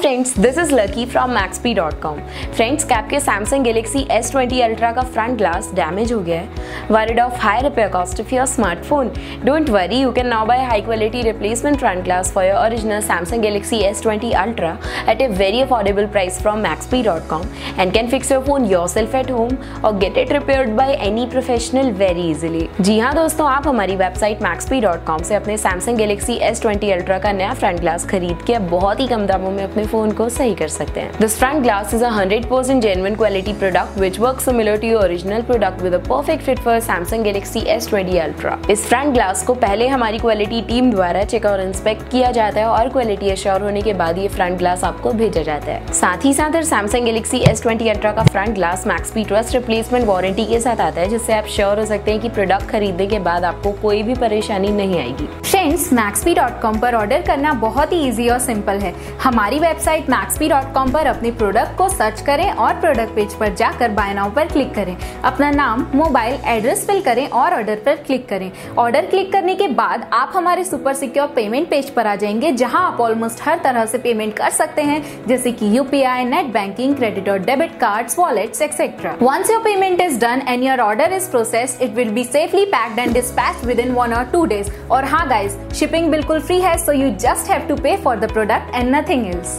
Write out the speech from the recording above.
Friends this is Lucky from Maxpe dot com friends cap के Samsung Galaxy S20 Ultra का front glass damage हो गया है। Worried of high repair cost of your smartphone don't worry you can now buy high quality replacement front glass for your original Samsung Galaxy S20 Ultra at a very affordable price from Maxpe dot com and can fix your phone yourself at home or get it repaired by any professional very easily जी हाँ दोस्तों, आप हमारी website Maxpe dot com से अपने Samsung Galaxy S20 Ultra का नया front glass खरीद के बहुत ही कम दामों में अपने फ़ोन को सही कर सकते हैं। This front glass is a 100% genuine quality product which works similar to your original product with a perfect fit for Samsung Galaxy S20 Ultra. इस फ्रंट ग्लास को पहले हमारी क्वालिटी टीम द्वारा चेक और इंस्पेक्ट किया जाता है और क्वालिटी अश्योर होने के बाद ये फ्रंट ग्लास आपको भेजा जाता है। साथ ही साथ Samsung Galaxy S twenty Ultra का front glass Maxpe trust replacement warranty के साथ आता है, जिससे आप श्योर हो सकते हैं कि प्रोडक्ट खरीदने के बाद आपको कोई भी परेशानी नहीं आएगी। फ्रेंड्स maxp.com पर ऑर्डर करना बहुत ही इजी और सिंपल है। हमारी वेबसाइट maxp.com पर अपने प्रोडक्ट को सर्च करें और प्रोडक्ट पेज पर जाकर बाय नाउ पर क्लिक करें। अपना नाम मोबाइल एड्रेस फिल करें और ऑर्डर पर क्लिक करें। ऑर्डर क्लिक करने के बाद आप हमारे सुपर सिक्योर पेमेंट पेज पर आ जाएँगे, जहाँ आप ऑलमोस्ट हर तरह से पेमेंट कर सकते हैं, जैसे कि यूपीआई नेट बैंकिंग क्रेडिट और debit cards wallets etcetera once your payment is done and your order is process it will be safely packed and dispatch within one or two days और हाँ guys shipping बिल्कुल free है so you just have to pay for the product and nothing else